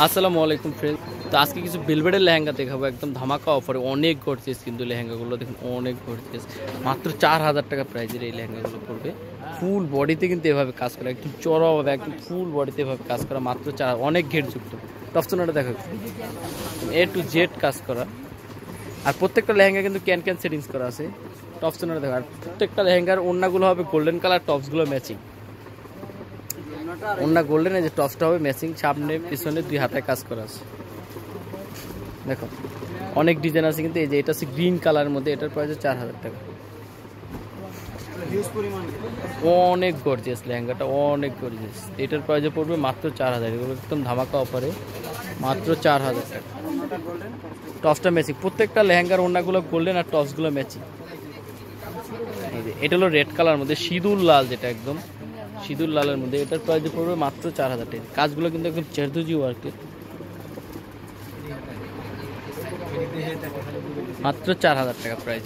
আসসালামু আলাইকুম ফ্রেন্ড তো আজকে কিছু বেলবেডের লেহেঙ্গা দেখাবো, একদম ধামাকা অফারে অনেক গর্জেস কিন্তু লেহেঙ্গাগুলো, দেখুন, অনেক গর্জেস মাত্র চার হাজার টাকা প্রাইজের এই লেহেঙ্গাগুলো পড়বে। ফুল বডিতে কিন্তু এভাবে কাজ করা, একদম চড়াভাবে একদম ফুল বডিতে এভাবে কাজ করা, মাত্র চার, অনেক ঘেরযুক্ত টপসোনাটা দেখো এ টু জেড কাজ করা। আর প্রত্যেকটা লেহেঙ্গা কিন্তু ক্যান ক্যান সেটিংস করা আছে। টপসোনাটা দেখো, আর প্রত্যেকটা লেহেঙ্গার অন্যগুলো হবে গোল্ডেন কালার টপসগুলো ম্যাচিং ওনা গোল্ডেন যে টসটা হবে ম্যাচিং সামনে, পিছনে দুই হাতে কাজ করা আছে। দেখো, অনেক ডিজাইন আছে কিন্তু এই যে এটা হচ্ছে গ্রিন কালারের মধ্যে, এটার প্রাইস চার হাজার টাকা। অনেক গর্জিয়াস লেহেঙ্গাটা, অনেক গর্জিয়াস এটার প্রাইসে পড়বে মাত্র চার হাজার, এগুলো একদম ধামাকা অফারে মাত্র চার হাজার টাকা। টপসটা ম্যাচিং প্রত্যেকটা লেহেঙ্গার ওনাগুলো গোল্ডেন আর টসগুলো ম্যাচিং এটা হলো রেড কালার মধ্যে, সিঁদুর লাল যেটা একদম। সিঁদুর লালের মধ্যে। এটার প্রাইস পড়বে মাত্র চার হাজার টাকা। কাজগুলো কিন্তু একদম চেরদুজি ওয়ার্কের মাত্র চার হাজার টাকা প্রাইস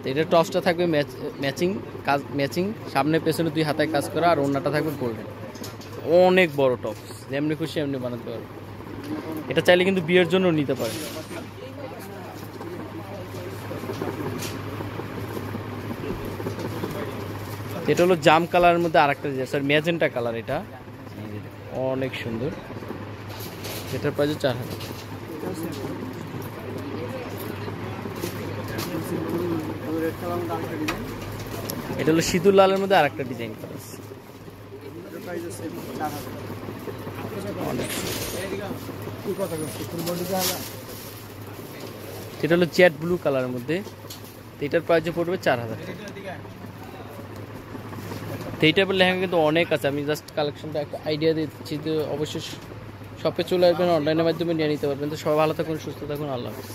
তো এটার টপসটা থাকবে ম্যাচিং কাজ ম্যাচিং সামনে পেছনে দুই হাতায় কাজ করা আর অন্যটা থাকবে গোল্ডেন অনেক বড় টপস যেমনি খুশি, এমনি বানাতে পারবে। এটা চাইলে কিন্তু বিয়ের জন্য নিতে পারে এটা হলো জাম কালারের মধ্যে আরেকটা ডিজাইন স্যার ম্যাজেন্টা কালার এটা। অনেক সুন্দর। এটার প্রাইস চার হাজার। এটা হলো সিঁদুর লালের মধ্যে আর একটা ডিজাইন করা আছে। এটা হলো চ্যাট ব্লু কালারের মধ্যে। এটার প্রাইস পড়বে চার হাজার টাকা। তো এই টাইপের লেহেঙ্গা কিন্তু অনেক আছে। আমি জাস্ট কালেকশনটা একটা আইডিয়া দিচ্ছি তো অবশ্যই শপে চলে আসবেন অনলাইনের মাধ্যমে নিয়ে নিতে পারবেন। তো সবাই ভালো থাকুন, সুস্থ থাকুন, আল্লাহ হাফিজ।